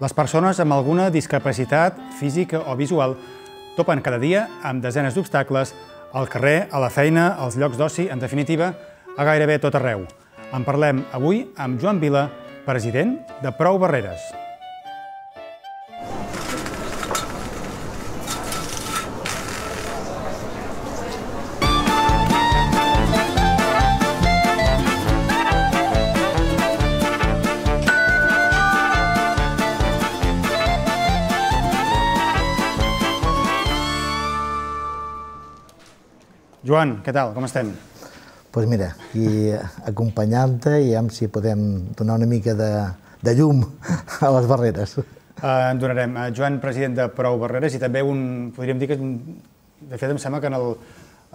Les persones amb alguna discapacitat física o visual topen cada dia amb desenes d'obstacles al carrer, a la feina, als llocs d'oci, en definitiva, a gairebé tot arreu. En parlem avui amb Joan Vila, president de Prou Barreres. Joan, què tal? Com estem? Doncs pues mira, i acompanyant-te i veiem si podem donar una mica de, de llum a les barreres. Uh, en donarem. Uh, Joan, president de Prou Barreres, i també un, podríem dir que, de fet, em sembla que en el,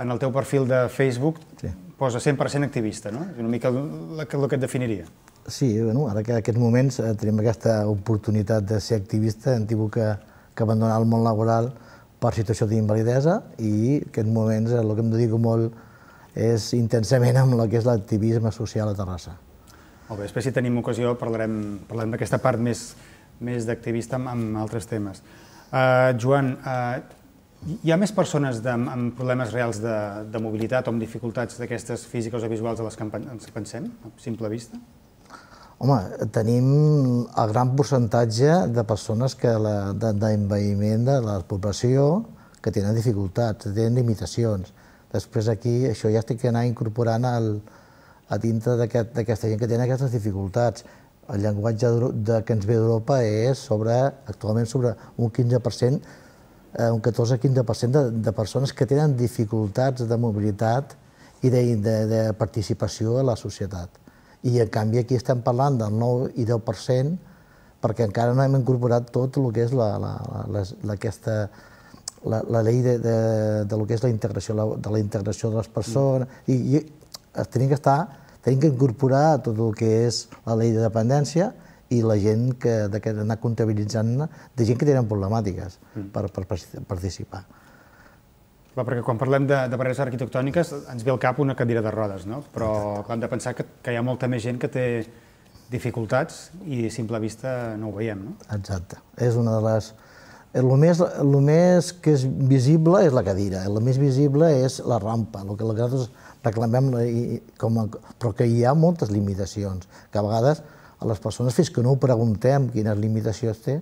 en el teu perfil de Facebook sí. posa 100% activista, no? És una mica el, el, el que et definiria. Sí, bueno, ara que en aquests moments eh, tenim aquesta oportunitat de ser activista, hem tingut que, que abandonar el món laboral per situació d'invalidesa i en aquests moments el que em dedico molt és intensament amb el que és l'activisme social a Terrassa. Molt bé, després si tenim ocasió parlarem, parlarem d'aquesta part més, més d'activista amb, amb altres temes. Uh, Joan, uh, hi ha més persones de, amb problemes reals de, de mobilitat o amb dificultats d'aquestes físiques o visuals a les que ens pensem, a simple vista? Home, tenim el gran percentatge de persones que d'envaïment de, de la població que tenen dificultats, tenen limitacions. Després aquí això ja estic anar incorporant el, a dintre d'aquesta aquest, gent que tenen aquestes dificultats. El llenguatge de, que ens ve d'Europa és sobre, actualment sobre un 15%, eh, un 14-15% de, de persones que tenen dificultats de mobilitat i de, de, de participació a la societat i en canvi aquí estem parlant del 9 i 10% perquè encara no hem incorporat tot el que és la, la, la, la, aquesta, la, la llei de, de, de lo que és la integració, la, de la integració de les persones, mm. i, i tenim que estar, tenim que incorporar tot el que és la llei de dependència i la gent que, de, que anar comptabilitzant de gent que tenen problemàtiques mm. per, per participar. Va, perquè quan parlem de, de barreres arquitectòniques ens ve al cap una cadira de rodes, no? però hem de pensar que, que hi ha molta més gent que té dificultats i a simple vista no ho veiem. No? Exacte. És una de les... El més, el més que és visible és la cadira, el més visible és la rampa, el que nosaltres reclamem, com a, però que hi ha moltes limitacions, que a vegades a les persones, fins que no ho preguntem quines limitacions té,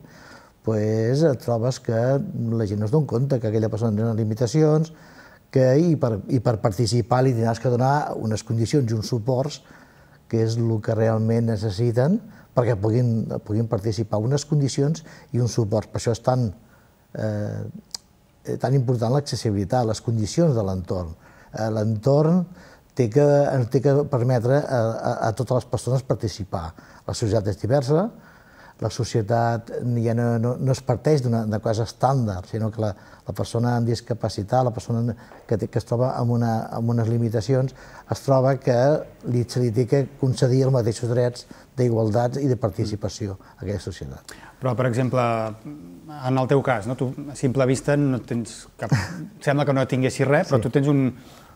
pues, et trobes que la gent no es dona compte que aquella persona té limitacions, que i per, i per participar li tindràs que donar unes condicions i uns suports que és el que realment necessiten perquè puguin, puguin participar, unes condicions i un suport. Per això és tan, eh, tan important l'accessibilitat, les condicions de l'entorn. Eh, l'entorn té que, té que permetre a, a, a totes les persones participar. La societat és diversa, la societat ja no, no, no es parteix d'una cosa estàndard, sinó que la, la persona amb discapacitat, la persona que, que es troba amb, una, amb unes limitacions, es troba que li, se li té que concedir els mateixos drets d'igualtat i de participació a aquella societat. Però, per exemple, en el teu cas, no? tu a simple vista no tens cap... sembla que no tinguessis res, però sí. tu tens un,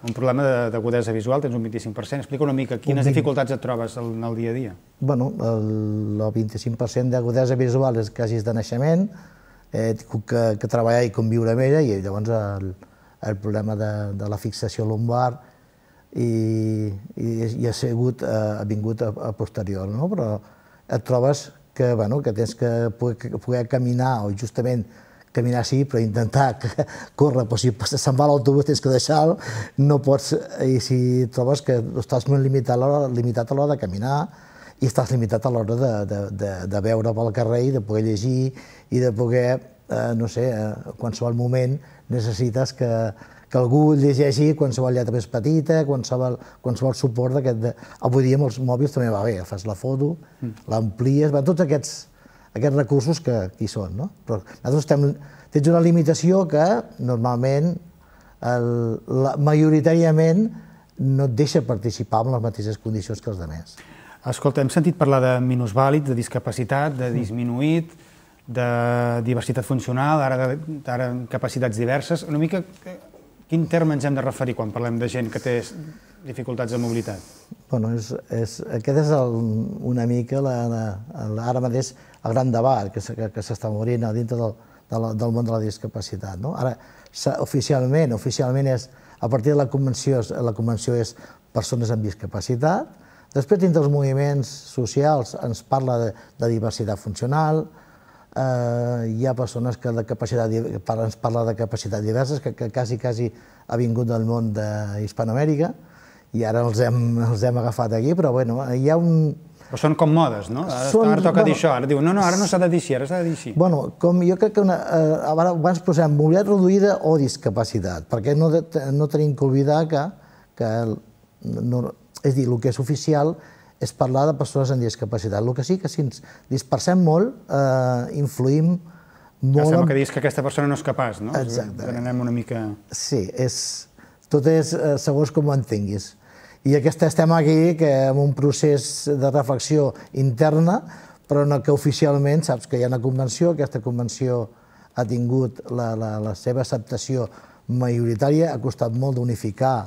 un problema d'agudesa visual, tens un 25%. Explica una mica quines 20... dificultats et trobes en el dia a dia. Bueno, el, el 25% d'agudesa visual és quasi de naixement, tingut que, que treballar i conviure amb ella, i llavors el, el problema de, de la fixació lumbar i, i, i ha, sigut, eh, ha vingut a, a posterior, no? però et trobes que, bueno, que tens que poder, poder caminar o justament caminar sí, però intentar córrer, però si se'n va l'autobús tens que deixar-lo, no pots, i si trobes que estàs molt limitat a l'hora limitat a l'hora de caminar, i estàs limitat a l'hora de, de, de, de veure pel carrer i de poder llegir i de poder, eh, no sé, a qualsevol moment necessites que, que algú llegeixi qualsevol lletra més petita, qualsevol, qualsevol suport d'aquest... Avui dia amb els mòbils també va bé, fas la foto, mm. l'amplies, tots aquests, aquests recursos que hi són. No? Però nosaltres estem, tens una limitació que normalment, el, la, majoritàriament, no et deixa participar en les mateixes condicions que els altres. Escolta, hem sentit parlar de minusvàlids, de discapacitat, de disminuït, de diversitat funcional, ara, de, ara capacitats diverses. Una mica, quin terme ens hem de referir quan parlem de gent que té dificultats de mobilitat? Bueno, és, és, aquest és el, una mica la, la, la, ara mateix el gran debat que, que, que s'està morint a dintre del, del, del món de la discapacitat. No? Ara, oficialment, oficialment és, a partir de la convenció, la convenció és persones amb discapacitat, després dintre dels moviments socials ens parla de, de diversitat funcional, eh, hi ha persones que de capacitat, ens parla de capacitat diverses, que, que quasi, quasi ha vingut del món d'Hispanoamèrica, i ara els hem, els hem agafat aquí, però bueno, hi ha un, però són com modes, no? Ara, són, ara toca bueno, dir això, ara diu, no, no, ara no s'ha de dir així, ara s'ha de dir així. Bueno, com jo crec que una, eh, abans posem mobilitat reduïda o discapacitat, perquè no, de, no tenim que oblidar que, que no, és dir, el que és oficial és parlar de persones amb discapacitat. El que sí que si ens dispersem molt, eh, influïm molt... Ja sembla que dius que aquesta persona no és capaç, no? Exacte. Anem una mica... Sí, és, tot és eh, segons com ho entenguis. I aquesta estem aquí que en un procés de reflexió interna, però no que oficialment saps que hi ha una convenció, aquesta convenció ha tingut la, la, la seva acceptació majoritària, ha costat molt d'unificar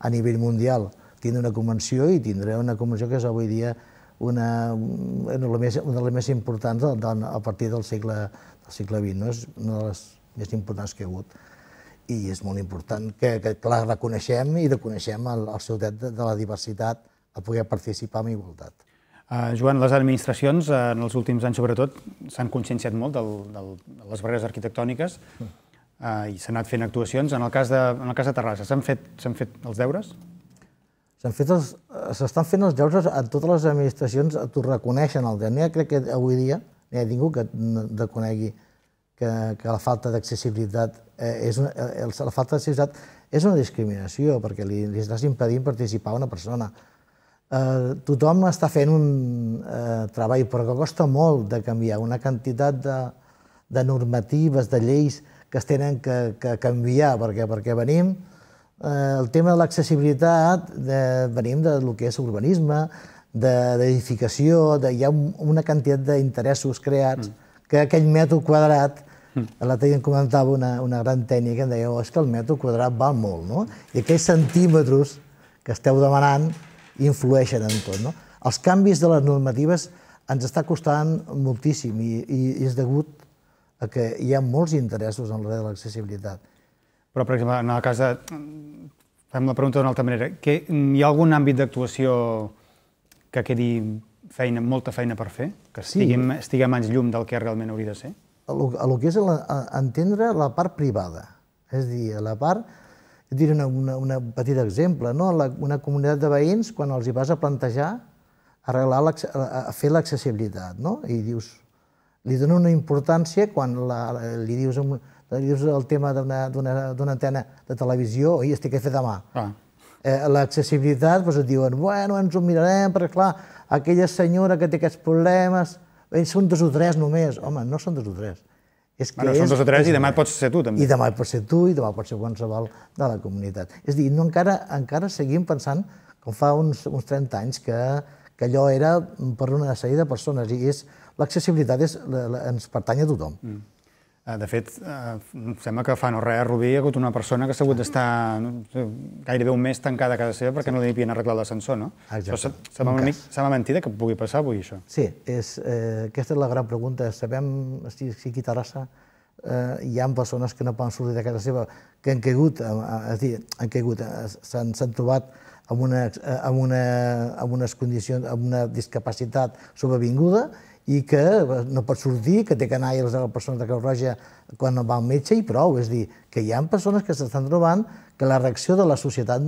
a nivell mundial tindre una convenció i tindrà una convenció que és avui dia una, una, de, les més, una de les més importants de, de, a partir del segle, del segle XX, no? és una de les més importants que hi ha hagut i és molt important que, que, que la reconeixem i reconeixem el, el seu dret de, de la diversitat a poder participar amb igualtat. Uh, Joan, les administracions, uh, en els últims anys sobretot, s'han conscienciat molt del, del, de les barreres arquitectòniques uh, i s'han anat fent actuacions. En el cas de, en el cas de Terrassa, s'han fet, fet els deures? Fet els, s'estan fent els deures a totes les administracions, t'ho reconeixen el ha, crec que avui dia, no hi ha ningú que reconegui que, que la falta d'accessibilitat eh, és una, eh, la falta d'accessibilitat és una discriminació, perquè li, li estàs impedint participar a una persona. Eh, tothom està fent un eh, treball, però que costa molt de canviar. Una quantitat de, de normatives, de lleis que es tenen que, que canviar, perquè, perquè venim... Eh, el tema de l'accessibilitat, de, venim de lo que és urbanisme, d'edificació, de, hi ha una quantitat d'interessos creats mm. que aquell metro quadrat Mm. L'altre dia em comentava una, una gran tècnica, em deia, oh, és que el metro quadrat val molt, no? I aquells centímetres que esteu demanant influeixen en tot, no? Els canvis de les normatives ens està costant moltíssim i, i és degut a que hi ha molts interessos en de l'accessibilitat. Però, per exemple, en el cas de... Fem la pregunta d'una altra manera. Que, hi ha algun àmbit d'actuació que quedi feina, molta feina per fer? Que estiguem, sí. estiguem anys llum del que realment hauria de ser? a lo que és la, entendre la part privada. És a dir, la part, et diré una, una, una petit exemple, no? la, una comunitat de veïns, quan els hi vas a plantejar arreglar a fer l'accessibilitat, no? I dius, li dona una importància quan la, li, dius, li dius el tema d'una antena de televisió, i estic a fer demà. Ah. Eh, L'accessibilitat, doncs et diuen, bueno, ens ho mirarem, perquè clar, aquella senyora que té aquests problemes, Ells són dos o tres només. Home, no són dos o tres. És que bueno, és, són dos o tres i demà pots ser tu, també. I demà pots ser tu i demà pots ser qualsevol de la comunitat. És dir, no, encara, encara seguim pensant, com fa uns, uns 30 anys, que, que allò era per una sèrie de persones i és l'accessibilitat ens pertany a tothom. Mm. Eh, de fet, eh, sembla que fa no res, a Rubí hi ha hagut una persona que ha hagut d'estar no, gairebé un mes tancada a casa seva perquè no li havien arreglat l'ascensor, no? Exacte. Però sembla mentida que pugui passar avui, això. Sí, és, eh, aquesta és la gran pregunta. Sabem si, si aquí a Terrassa eh, hi ha persones que no poden sortir de casa seva, que han caigut, eh, és dir, han caigut, s'han trobat amb, una, amb, una, amb unes condicions, amb una discapacitat sobrevinguda i que no pot sortir, que té que anar a les persones de Creu Roja quan va al metge i prou. És dir, que hi ha persones que s'estan trobant que la reacció de la societat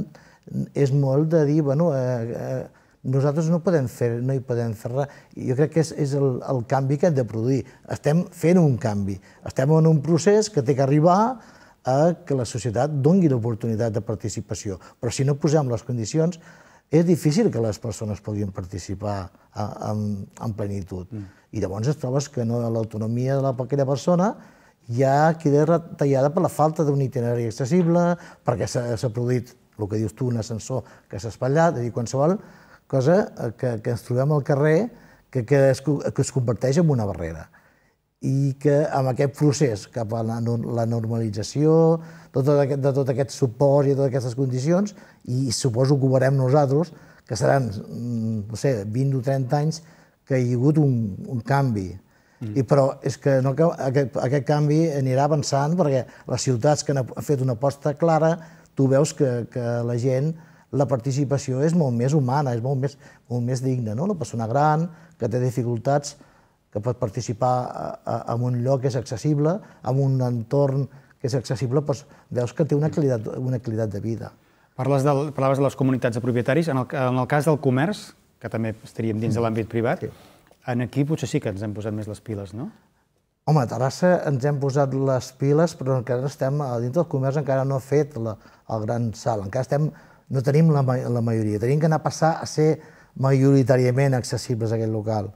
és molt de dir, bueno, eh, eh, nosaltres no podem fer, no hi podem fer res. Jo crec que és, és el, el canvi que hem de produir. Estem fent un canvi. Estem en un procés que té que arribar a que la societat dongui l'oportunitat de participació. Però si no posem les condicions, és difícil que les persones puguin participar en, en plenitud. Mm. I llavors et trobes que no, l'autonomia de aquella persona ja queda retallada per la falta d'un itinerari accessible, perquè s'ha produït, el que dius tu, un ascensor que s'ha espatllat, és a dir, qualsevol cosa que, que ens trobem al carrer que, que, es, que es converteix en una barrera. I que amb aquest procés cap a la, la normalització, tot aquest, de tot aquest suport i totes aquestes condicions, i suposo que ho veurem nosaltres, que seran, mm, no sé, 20 o 30 anys que hi ha hagut un, un canvi. Mm. I, però és que no, aquest, aquest canvi anirà avançant perquè les ciutats que han fet una aposta clara, tu veus que, que la gent, la participació és molt més humana, és molt més, molt més digna. No? Una persona gran que té dificultats, que pot participar en un lloc que és accessible, en un entorn que és accessible, doncs veus que té una qualitat, una qualitat de vida. Parles del, parlaves de les comunitats de propietaris. En el, en el cas del comerç, que també estaríem dins de l'àmbit privat, sí. en aquí potser sí que ens hem posat més les piles, no? Home, a Terrassa ens hem posat les piles, però encara estem, dintre del comerç encara no ha fet la, el gran salt. Encara estem, no tenim la, la majoria. Tenim que anar a passar a ser majoritàriament accessibles a aquest local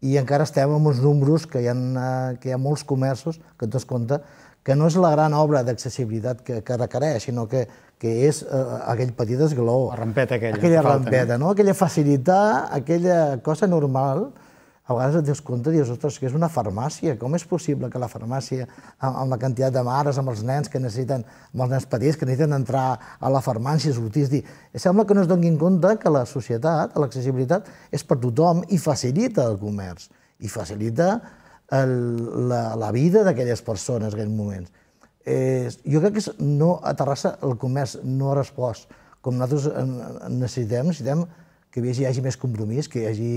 i encara estem amb uns números que hi ha, eh, que hi ha molts comerços que et dones compte que no és la gran obra d'accessibilitat que, que requereix, sinó que, que és uh, aquell petit esglaó. La rampeta aquella. Aquella rampeta, no? no? Aquella facilitar, aquella cosa normal a vegades et dius compte, dius, ostres, que és una farmàcia, com és possible que la farmàcia, amb, amb la quantitat de mares, amb els nens que necessiten, amb els nens petits que necessiten entrar a la farmàcia, sortir, dir, sembla que no es donin compte que la societat, l'accessibilitat, és per tothom i facilita el comerç, i facilita el, la, la vida d'aquelles persones en aquells moments. Eh, jo crec que no, a Terrassa el comerç no ha respost com nosaltres necessitem, necessitem que hi hagi més compromís, que hi hagi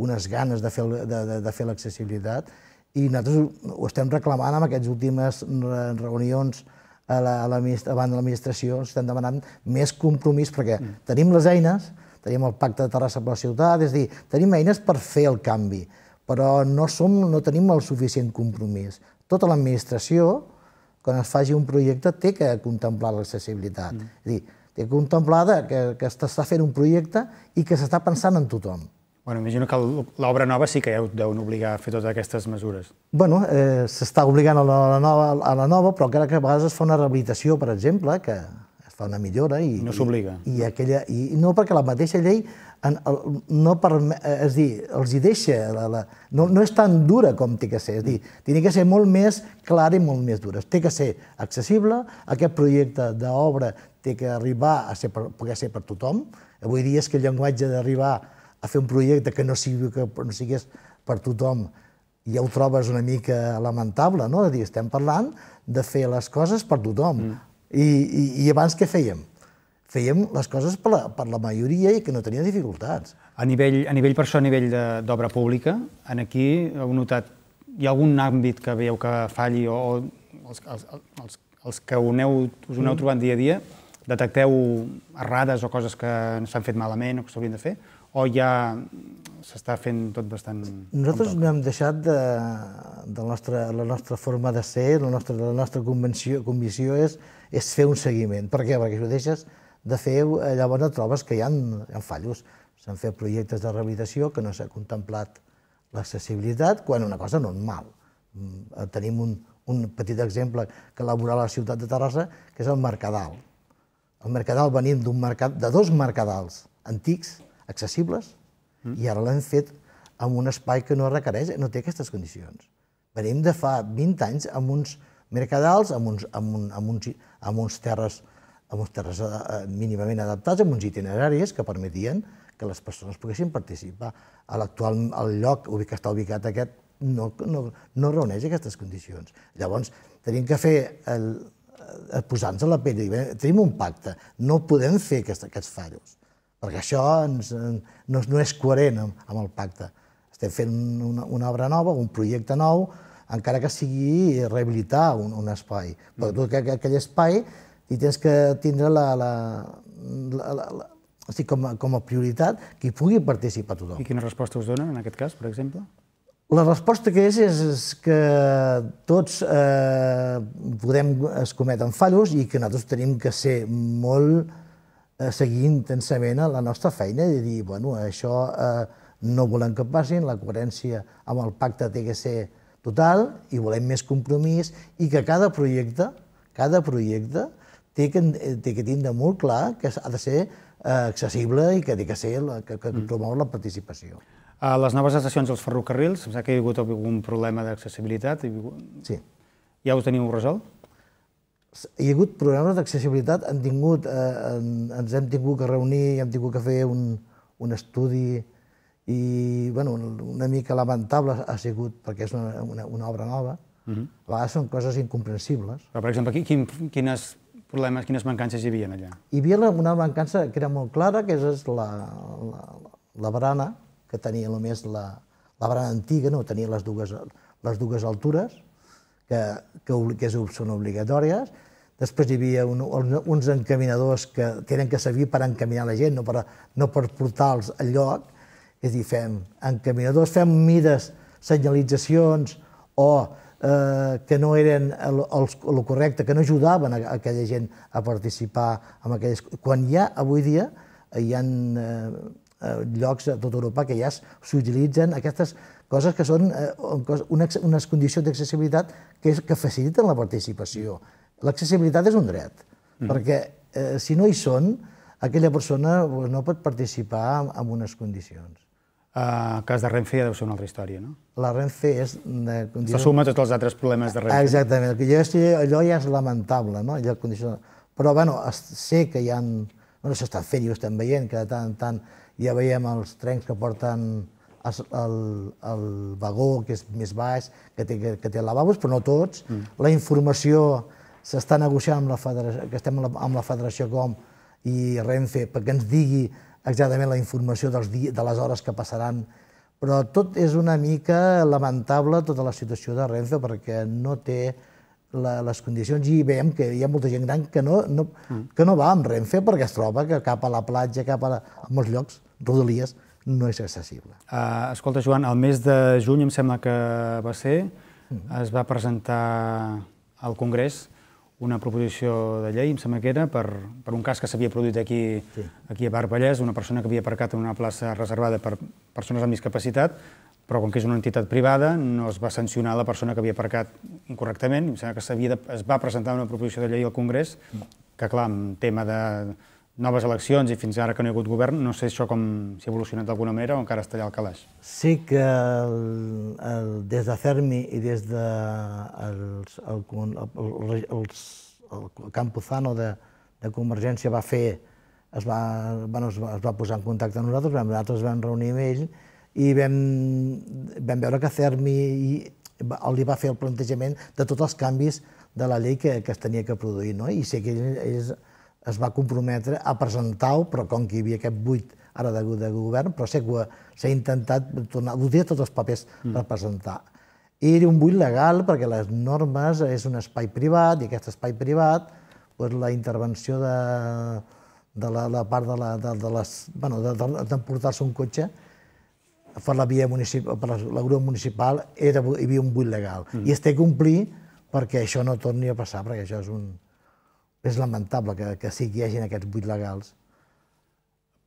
unes ganes de fer, de, de, de fer l'accessibilitat i nosaltres ho estem reclamant amb aquestes últimes reunions a la, a abans de l'administració, estem demanant més compromís perquè mm. tenim les eines, tenim el pacte de Terrassa per la ciutat, és a dir, tenim eines per fer el canvi, però no, som, no tenim el suficient compromís. Tota l'administració, quan es faci un projecte, té que contemplar l'accessibilitat. Mm. És a dir, té que contemplar que, que s'està fent un projecte i que s'està pensant en tothom. Bueno, imagino que l'obra nova sí que ja ho deuen obligar a fer totes aquestes mesures. Bueno, eh, s'està obligant a la, nova, a la nova, però encara que a vegades es fa una rehabilitació, per exemple, que es fa una millora i... No s'obliga. I, i, aquella, I no perquè la mateixa llei en, el, no perme, eh, és dir, els hi deixa, la, la, no, no és tan dura com té que ser, és dir, té que ser molt més clara i molt més dura. Té que ser accessible, aquest projecte d'obra té que arribar a ser per, poder ser per tothom. Avui dia és que el llenguatge d'arribar a fer un projecte que no, sigui, que no sigués per tothom, ja ho trobes una mica lamentable, no? És dir, estem parlant de fer les coses per tothom. Mm. I, i, I abans què fèiem? Fèiem les coses per la, per la majoria i que no tenia dificultats. A nivell, a nivell per això, a nivell d'obra pública, en aquí heu notat, hi ha algun àmbit que veieu que falli o, o els, els, els, els que uneu, us uneu mm. trobant dia a dia, detecteu errades o coses que s'han fet malament o que s'haurien de fer? o ja s'està fent tot bastant... Nosaltres no hem deixat de, de la, nostra, la nostra forma de ser, la nostra, la nostra convenció, convicció és, és fer un seguiment. Per què? Perquè si ho deixes de fer, eh, llavors et trobes que hi ha, hi ha fallos. S'han fet projectes de rehabilitació que no s'ha contemplat l'accessibilitat quan una cosa normal. Mm, tenim un, un petit exemple que elabora la ciutat de Terrassa, que és el Mercadal. El Mercadal venim d'un mercat, de dos mercadals antics, accessibles, mm. i ara l'hem fet amb un espai que no requereix, no té aquestes condicions. Venim de fa 20 anys amb uns mercadals, amb uns, amb un, amb uns, amb uns terres, amb uns terres eh, mínimament adaptats, amb uns itineraris que permetien que les persones poguessin participar. A l'actual lloc que està ubicat aquest no, no, no reuneix aquestes condicions. Llavors, tenim que fer el, el posar-nos a la pell. Tenim un pacte, no podem fer aquest, aquests fallos perquè això ens, no, no és coherent amb, amb el pacte. Estem fent una, una obra nova, un projecte nou, encara que sigui rehabilitar un, un espai. Però tot aquell, aquell espai hi tens que tindre la, la, la, la, la o sigui, com, a, com a prioritat que hi pugui participar tothom. I quina resposta us donen en aquest cas, per exemple? La resposta que és és, que tots eh, podem escometre fallos i que nosaltres tenim que ser molt eh, seguir intensament la nostra feina i dir, bueno, això eh, no volem que passin, la coherència amb el pacte té que ser total i volem més compromís i que cada projecte, cada projecte té que, té que tindre molt clar que ha de ser eh, accessible i que té que ser la, que, que mm. promou la participació. A les noves estacions dels ferrocarrils, em sembla que hi ha hagut algun problema d'accessibilitat. Sí. Ja ho teniu resolt? Hi ha hagut problemes d'accessibilitat, han tingut, eh, ens hem tingut que reunir, hem tingut que fer un, un estudi i bueno, una mica lamentable ha sigut perquè és una, una, una obra nova. Uh -huh. A vegades són coses incomprensibles. Però, per exemple, quin, quines problemes, quines mancances hi havia allà? Hi havia una mancança que era molt clara, que és la, la, la barana, que tenia només la, la barana antiga, no tenia les dues, les dues altures, que, que, que són obligatòries. Després hi havia un, uns encaminadors que tenen que servir per encaminar la gent, no per, no per portar-los al lloc. És a dir, fem encaminadors, fem mides, senyalitzacions o eh, que no eren el, el, el correcte, que no ajudaven a, a aquella gent a participar en aquelles... Quan ja, avui dia, hi ha eh, eh, llocs a tota Europa que ja s'utilitzen aquestes coses que són eh, unes, unes condicions d'accessibilitat que, que faciliten la participació. L'accessibilitat és un dret, mm. perquè eh, si no hi són, aquella persona pues, no pot participar en, en unes condicions. Uh, el cas de Renfe ja deu ser una altra història, no? La Renfe és... De. Se suma tots els altres problemes de Renfe. Exactament, allò, allò ja és lamentable, no? Allò condició... Però, bueno, sé que hi ha... Bueno, s'estan fent i ho estem veient, que de tant en tant ja veiem els trens que porten el, el vagó, que és més baix, que té, que, que té lavabos, però no tots. Mm. La informació s'està negociant amb la federació, que estem amb la, amb la Federació Com i Renfe perquè ens digui exactament la informació dels de les hores que passaran, però tot és una mica lamentable tota la situació de Renfe perquè no té la, les condicions i veiem que hi ha molta gent gran que no, no, mm. que no va amb Renfe perquè es troba que cap a la platja, cap a, la, a molts llocs, Rodalies, no és accessible. Uh, escolta, Joan, el mes de juny, em sembla que va ser, mm. es va presentar al Congrés una proposició de llei, em sembla que era, per, per un cas que s'havia produït aquí, sí. aquí a Barballès, una persona que havia aparcat en una plaça reservada per persones amb discapacitat, però com que és una entitat privada no es va sancionar la persona que havia aparcat incorrectament, em sembla que de, es va presentar una proposició de llei al Congrés, que clar, en tema de noves eleccions i fins ara que no hi ha hagut govern, no sé això com s'ha evolucionat d'alguna manera o encara està allà al calaix. Sí que el, el, des de CERMI i des de els, el, el, els, el Campuzano de, de Convergència va fer, es va, bueno, es va, es va posar en contacte amb nosaltres, vam, nosaltres vam reunir amb ell i vam, vam veure que CERMI i, li va fer el plantejament de tots els canvis de la llei que, que es tenia que produir, no? i sé que ells, ells es va comprometre a presentar-ho, però com que hi havia aquest buit ara de, de govern, però sé que s'ha intentat tornar, voldria tots els papers mm. per presentar. I era un buit legal perquè les normes és un espai privat i aquest espai privat, doncs la intervenció de, de la, la part de, la, de, de les, bueno, d'emportar-se un cotxe per la via municipal, per la, la grua municipal era, hi havia un buit legal. Mm. I es té complir perquè això no torni a passar, perquè això és un, és lamentable que, que sí que hi hagin aquests buits legals.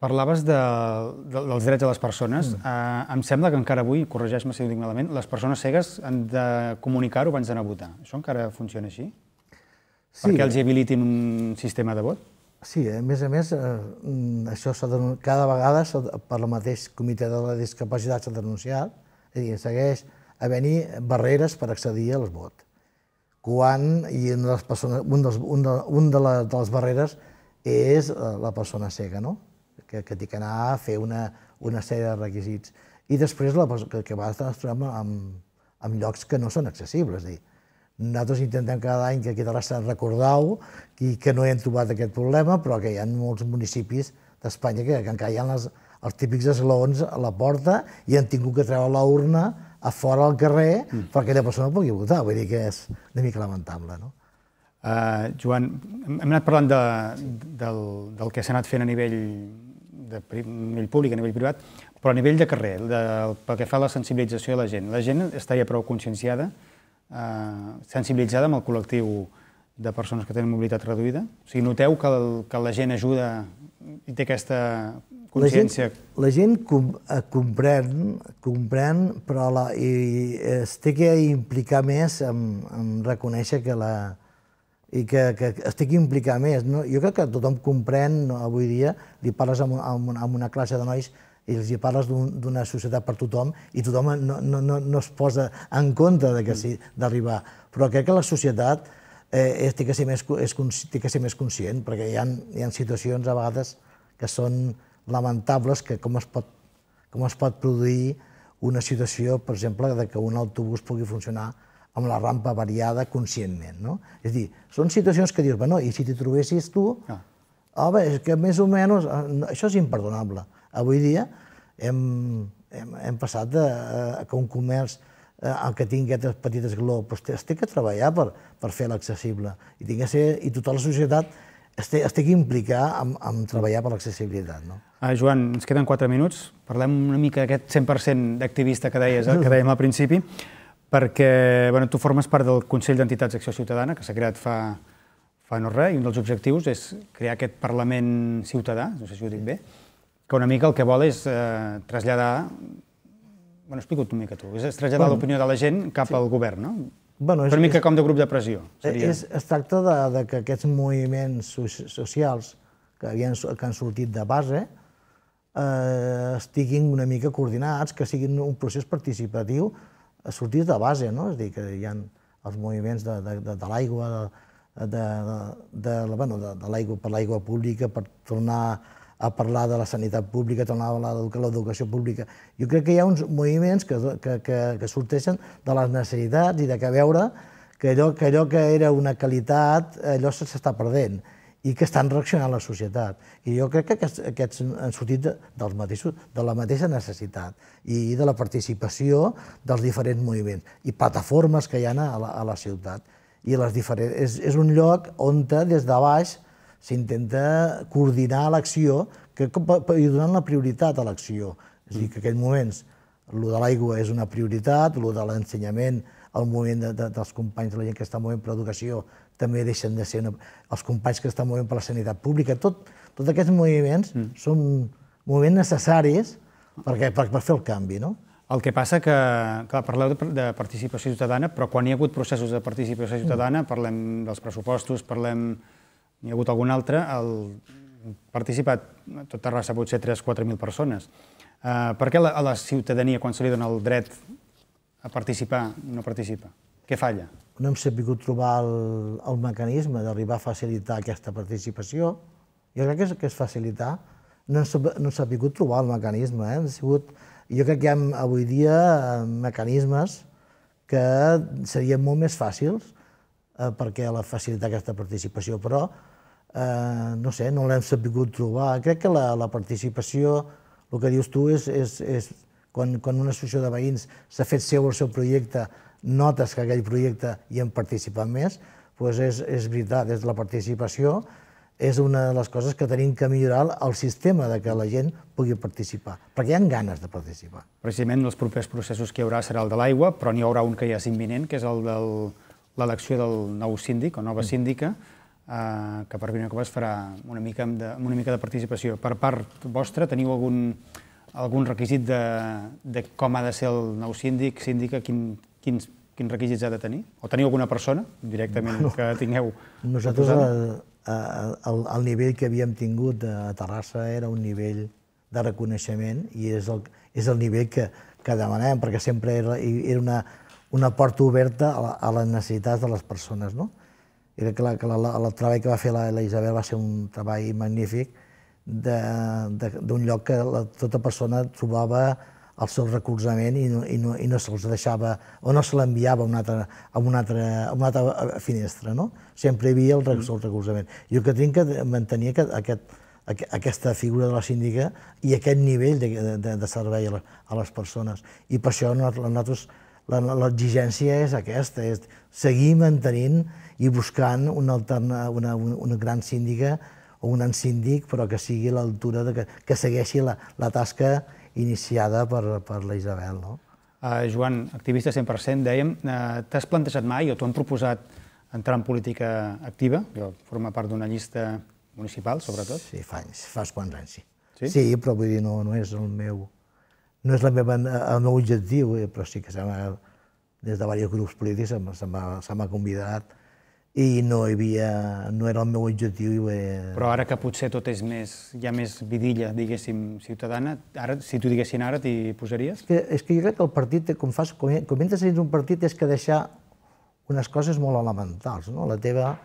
Parlaves de, de, dels drets de les persones. Mm. Uh, em sembla que encara avui, corregeix-me si ho dic malament, les persones cegues han de comunicar-ho abans d'anar a votar. Això encara funciona així? Sí. Perquè els habilitin un sistema de vot? Sí, a més a més, eh, això de, cada vegada per el mateix comitè de la discapacitat s'ha denunciat, és a dir, segueix havent-hi barreres per accedir al vot quan i una de les persones, un, dels, un, de, un de, la, de les barreres és eh, la persona cega, no? que, que té que anar a fer una, una sèrie de requisits. I després la, que, que va estar trobem amb, amb llocs que no són accessibles. És dir, nosaltres intentem cada any que aquí de l'estat recordar-ho i que no hem trobat aquest problema, però que hi ha molts municipis d'Espanya que, que encara hi ha les, els típics esglaons a la porta i han tingut que treure la urna a fora al carrer mm. perquè aquella persona pugui votar. Vull dir que és una mica lamentable, no? Uh, Joan, hem anat parlant de, del, del que s'ha anat fent a nivell, de, a nivell públic, a nivell privat, però a nivell de carrer, de, pel que fa a la sensibilització de la gent. La gent està ja prou conscienciada, uh, sensibilitzada amb el col·lectiu de persones que tenen mobilitat reduïda? O sigui, noteu que, el, que la gent ajuda i té aquesta consciència... La gent, la gent com, eh, comprèn, comprèn, però la, i es té que implicar més en, en reconèixer que la, i que, que es té que implicar més. No? Jo crec que tothom comprèn no, avui dia, li parles amb, amb, amb una classe de nois i els hi parles d'una societat per tothom i tothom no, no, no, no es posa en compte de que sí, d'arribar. Però crec que la societat eh, té, que ser més, és, té que ser més conscient, perquè hi ha, hi ha situacions a vegades que són lamentables, que com es pot, com es pot produir una situació, per exemple, de que un autobús pugui funcionar amb la rampa variada conscientment. No? És a dir, són situacions que dius, bueno, i si t'hi trobessis tu, ah. home, és que més o menys, eh, això és imperdonable. Avui dia hem, hem, hem passat de, a que un comerç eh, el que tingui aquest petit esgló, però es té que treballar per, per fer-lo accessible. I, que ser, I tota la societat es té, es té que implicar en, en treballar per l'accessibilitat. No? Uh, Joan, ens queden 4 minuts. Parlem una mica d'aquest 100% d'activista que deies, eh, que dèiem al principi, perquè bueno, tu formes part del Consell d'Entitats d'Acció Ciutadana, que s'ha creat fa, fa no res, i un dels objectius és crear aquest Parlament ciutadà, no sé si ho dic bé, que una mica el que vol és eh, traslladar... Bueno, explica't una mica tu. És traslladar bueno, l'opinió de la gent cap sí. al govern, no? Bueno, és, una mica és, com de grup de pressió. Seria. És, es tracta de, de que aquests moviments socials que, havien, que han sortit de base eh, estiguin una mica coordinats, que siguin un procés participatiu sortit de base, no? És a dir, que hi ha els moviments de, de, de, de l'aigua, de, de, de, de, bueno, de, de l'aigua per l'aigua pública, per tornar a parlar de la sanitat pública, tornar a parlar de l'educació pública. Jo crec que hi ha uns moviments que, que, que, que sorteixen de les necessitats i de que veure que allò, que allò que era una qualitat, allò s'està perdent i que estan reaccionant la societat. I jo crec que aquests, aquests han sortit de, dels mateixos, de la mateixa necessitat i de la participació dels diferents moviments i plataformes que hi ha a la, a la ciutat. I les diferents, és, és un lloc on des de baix s'intenta coordinar l'acció que, i donant la prioritat a l'acció. És a dir, que en aquests moments el de l'aigua és una prioritat, el de l'ensenyament, el moviment de, de, dels companys de la gent que està movent per l'educació també deixen de ser una, els companys que estan movent per la sanitat pública. Tot, tots aquests moviments mm. són moviments necessaris perquè, per, per fer el canvi. No? El que passa que, clar, parleu de, de participació ciutadana, però quan hi ha hagut processos de participació ciutadana, mm. parlem dels pressupostos, parlem... N'hi ha hagut algun altre, el participat, tot Terrassa pot ser 3-4.000 persones. Uh, per què a la ciutadania, quan se li dona el dret a participar, no participa? Què falla? No hem sabut trobar el, el mecanisme d'arribar a facilitar aquesta participació. Jo crec que és, que és facilitar. No hem, no hem sabut trobar el mecanisme. Eh? sigut, jo crec que hi ha avui dia eh, mecanismes que serien molt més fàcils eh, perquè la facilitar aquesta participació, però eh, no sé, no l'hem sabut trobar. Crec que la, la participació, el que dius tu, és, és, és quan, quan una associació de veïns s'ha fet seu el seu projecte notes que aquell projecte hi han participat més, doncs és, és veritat, és la participació és una de les coses que tenim que millorar el sistema de que la gent pugui participar, perquè hi ha ganes de participar. Precisament els propers processos que hi haurà serà el de l'aigua, però n'hi haurà un que ja és imminent, que és el de l'elecció del nou síndic o nova mm. Eh, que per primer cop es farà una mica de, una mica de participació. Per part vostra, teniu algun, algun requisit de, de com ha de ser el nou síndic, síndica, quin, quins, quins requisits ha de tenir? O teniu alguna persona directament bueno, que tingueu? Nosaltres el, el, el nivell que havíem tingut a Terrassa era un nivell de reconeixement i és el, és el nivell que, que demanem, perquè sempre era, era una, una porta oberta a, a les necessitats de les persones. No? I que, la, que la, la, el treball que va fer la, la Isabel va ser un treball magnífic d'un lloc que la, tota persona trobava el seu recolzament i no, i no, i no se'ls deixava, o no se l'enviava a, una altra, a, una altra, a una altra finestra, no? Sempre hi havia el, el mm. recolzament. Jo que tinc que mantenir aquest, aquest, aquesta figura de la síndica i aquest nivell de, de, de servei a les, a les persones. I per això nosaltres l'exigència és aquesta, és seguir mantenint i buscant una, alterna, una, una gran síndica o un síndic, però que sigui a l'altura, que, que segueixi la, la tasca iniciada per, per la Isabel. No? Uh, Joan, activista 100%, dèiem, uh, t'has plantejat mai o t'ho han proposat entrar en política activa, jo, formar part d'una llista municipal, sobretot? Sí, fa anys, fa quants anys, sí. Sí? Sí, però vull dir, no, no és el meu... No és la meva, el meu objectiu, eh, però sí que des de diversos grups polítics se m'ha convidat i no, havia, no era el meu objectiu. Eh... Però ara que potser tot és més, hi ha més vidilla, diguéssim, ciutadana, ara, si t'ho diguessin ara, t'hi posaries? És que, és que jo crec que el partit, com, fas, com, com entres dins un partit, és que deixar unes coses molt elementals. No? La teva,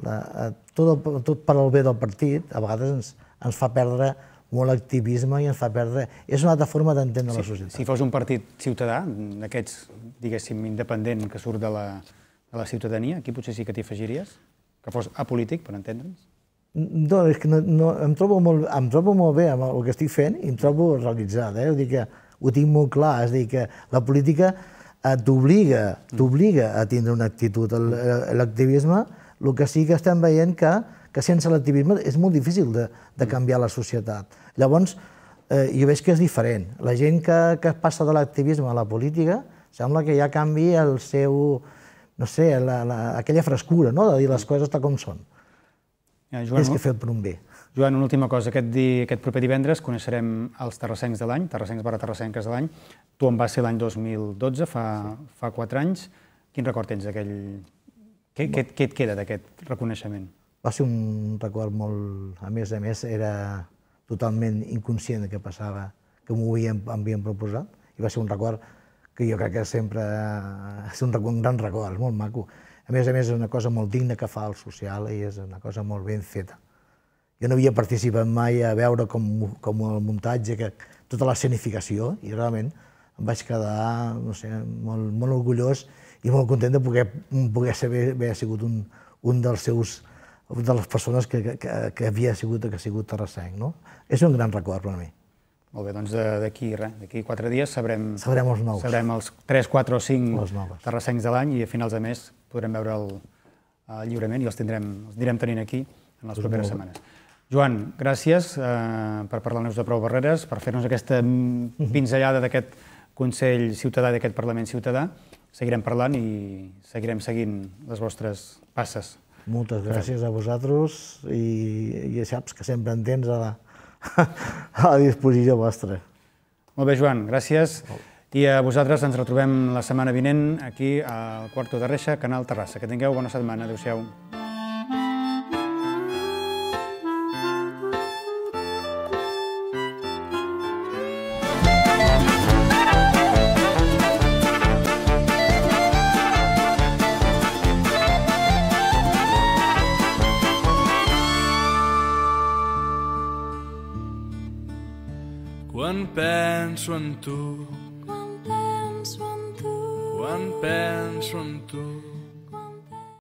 la, eh, tot, el, tot per al bé del partit, a vegades ens, ens fa perdre molt activisme i ens fa perdre... És una altra forma d'entendre sí, la societat. Si fos un partit ciutadà, d'aquests, diguéssim, independent, que surt de la, a la ciutadania? Aquí potser sí que t'hi afegiries? Que fos apolític, per entendre'ns? No, és que no, no, em, trobo molt, em trobo molt bé amb el que estic fent i em trobo realitzat. Eh? Vull dir que ho tinc molt clar, és dir, que la política t'obliga t'obliga a tindre una actitud. L'activisme, el que sí que estem veient que, que sense l'activisme és molt difícil de, de canviar la societat. Llavors, eh, jo veig que és diferent. La gent que, que passa de l'activisme a la política sembla que ja canvi el seu, no sé, la, la, aquella frescura, no?, de dir les coses tal com són. Ja, Joan, és que fer per un bé. Joan, una última cosa. Aquest, di, aquest proper divendres coneixerem els terrassencs de l'any, terrassencs barra terrassenques de l'any. Tu en vas ser l'any 2012, fa, fa quatre anys. Quin record tens d'aquell... Què, què, què et queda d'aquest reconeixement? Va ser un record molt... A més a més, era totalment inconscient de què passava, que m'ho havien, havien proposat, i va ser un record que jo crec que sempre és un, gran record, és molt maco. A més a més, és una cosa molt digna que fa el social i és una cosa molt ben feta. Jo no havia participat mai a veure com, com el muntatge, que, tota l'escenificació, i realment em vaig quedar, no sé, molt, molt orgullós i molt content de poder, poder saber, haver sigut un, un dels seus de les persones que, que, que havia sigut, que ha sigut terrassenc. No? És un gran record per a mi. Molt bé, doncs d'aquí d'aquí quatre dies sabrem, sabrem els nous. Sabrem els 3, 4 o 5 terrassencs de l'any i a finals de mes podrem veure el, el lliurament i els, tindrem, els anirem tenint aquí en les pues properes setmanes. Joan, gràcies eh, per parlar-nos de Prou Barreres, per fer-nos aquesta pinzellada d'aquest Consell Ciutadà, d'aquest Parlament Ciutadà. Seguirem parlant i seguirem seguint les vostres passes. Moltes gràcies a vosaltres i, i ja saps que sempre en tens a la, a disposició vostra. Molt bé, Joan, gràcies. I a vosaltres ens retrobem la setmana vinent aquí al Quarto de Reixa, Canal Terrassa. Que tingueu bona setmana. Adéu-siau. tout